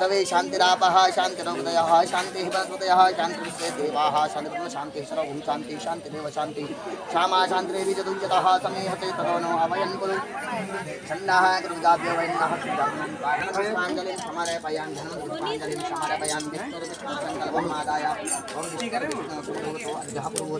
तवे शान्तिरापः शान्तिरोदयः शान्तिः वनस्पतयः शान्तिर्विश्वे देवाः शान्तिर्ब्रह्म शान्तिः सर्वभूम शान्तिः शान्तिरेव शान्तिः श्यामा शान्तिरेवि चतुर्यतः समेहते ततो नो अवयन् कुरु।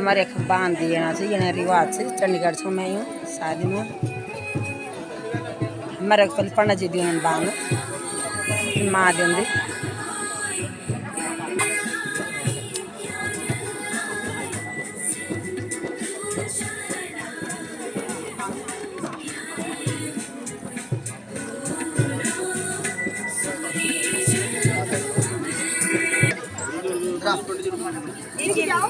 हमारे एक बाँध दिए ना चाहिए ना रिवाज से चंडीगढ़ छो मैं यूँ शादी में हमारे एक पहले पढ़ना चाहिए उन्होंने बाँध माँ देंगे उधर ही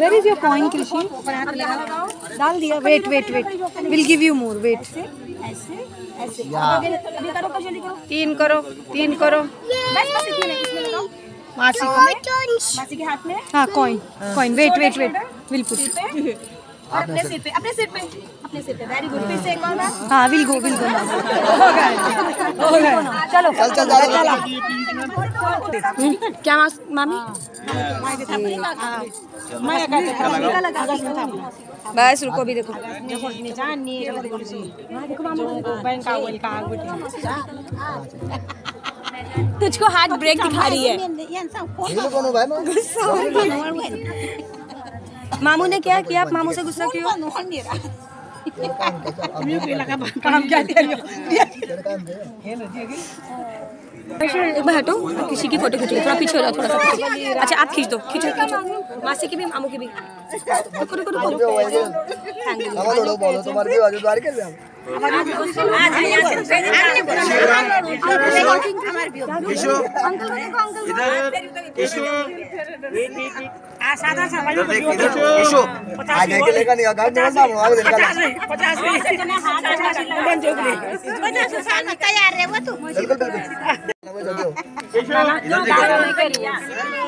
Where is your coin, Krishi? डाल दिया। Weight weight weight will give you more weight तीन करो तीन करो। मासी को मासी के हाथ में। हाँ coin coin weight weight weight will put अपने सिर पे अपने सिर पे अपने सिर पे। वेरी गुड फिर से एक और बार हाँ विल गो विल गो हो गया। चलो। चल चल जा हम्म, क्या मास मामी? बस रुको भी देखो। तुझको हार्ट ब्रेक दिखा रही है। हो मामू ने क्या किया? आप मामू से गुस्सा क्यों? काम क्या काम दे। एक बार हटो किसी की फ़ोटो खींचो थोड़ा पीछे हो जाओ थोड़ा सा। अच्छा आप खींच दो खींचो खींचो मासी की भी मामू की भी रुको रुको रुको हम थोड़ा बोलो तुम्हारे भी आजू द्वार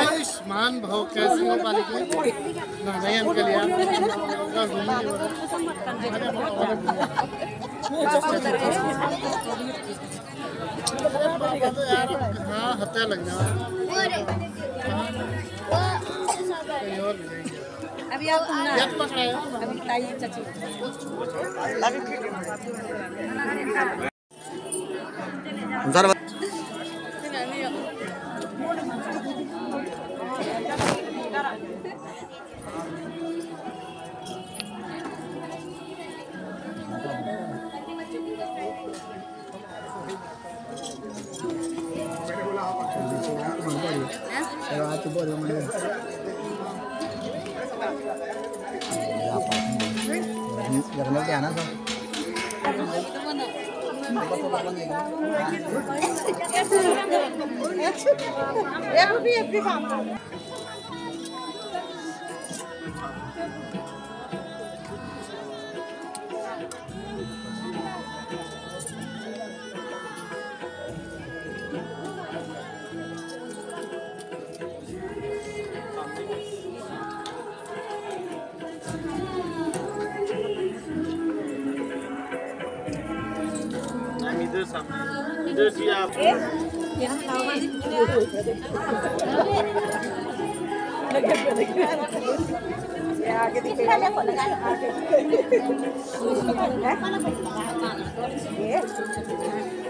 आयुष्मान भाव कैसे हो पालिके नयन के लिए हाँ हत्या लग जाए। अभी आप अभी बताइए चाची। सर लखनऊ के आना सर इधर सामने इधर जी आप झेंडी लिए पकड़ा हुआ चप्पल पुन तुम चप्पल दीदी ना तनी सा वेट वेट सामने प्लीज़ तेच दोनों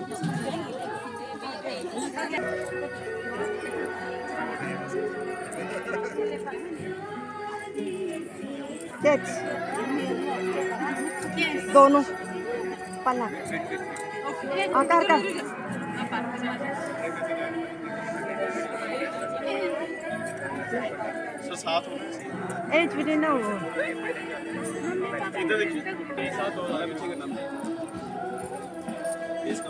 ये साथ हो रहा है पीछे का नाम। इसका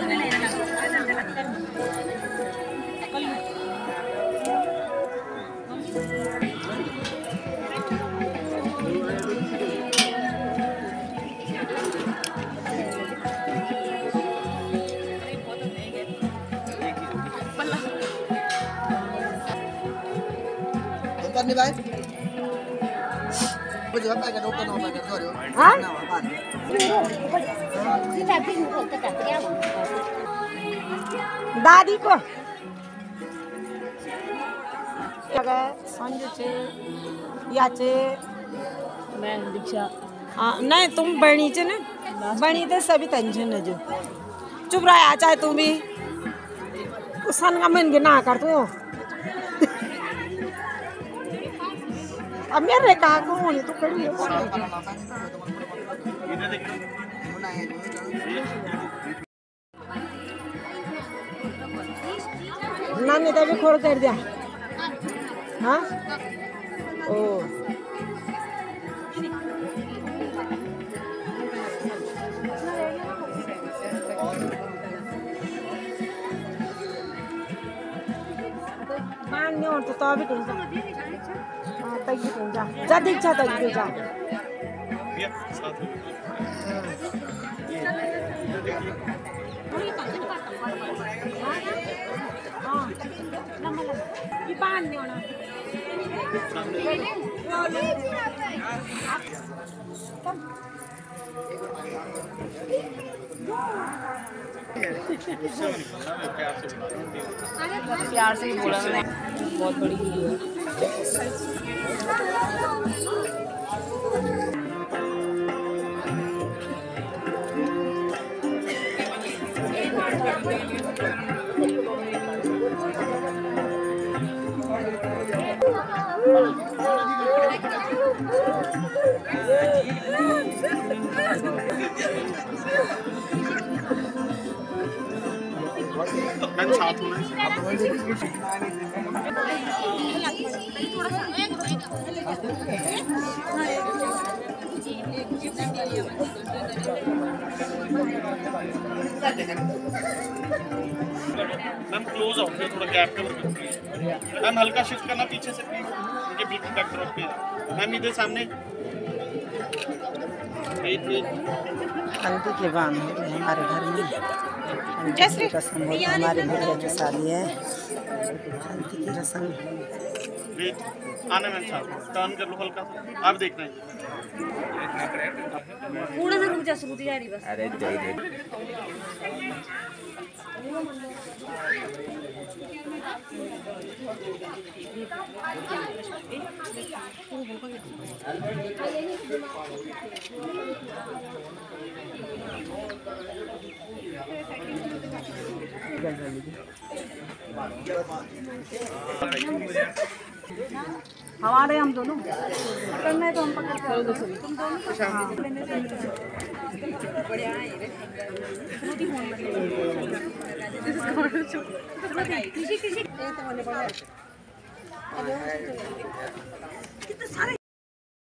rồi được. Hả? Nào mà bạn. दादी को संजू छे या छे मैं दीक्षा हाँ नहीं तुम बनी छे ना बनी तो सभी टेंशन है जो चुप रहा चाहे तुम भी सन का मन ना कर तू अब मेरे कहा को होने तो करी है इधर देखिए नानी तो भी खोल कर दिया हाँ ओ मान्य हो तो तो भी तुम हाँ तक जा जा दीक्षा तक जा प्यार से बुला प्यार से ही। बोला मैंने बहुत बड़ी वीडियो है मैम साथ में मैम क्लोज आओ फिर थोड़ा गैप कवर करो मैम हल्का शिफ्ट करना पीछे से प्लीज़ उनके बिल्कुल बैकड्रॉप पे मैम इधर सामने। हल्दी के बाम हो हमारे घर में हल्दी की रस्म हो हमारे भैया की शादी है। हल्दी की रस्म आना मैम साथ टर्न कर लो हल्का सा। आप देखना है। थोड़ा सा रुक जा श्रुति जा रही बस। हमारे हम दोनों। पकड़ना है तो हम पकड़ तुम दोनों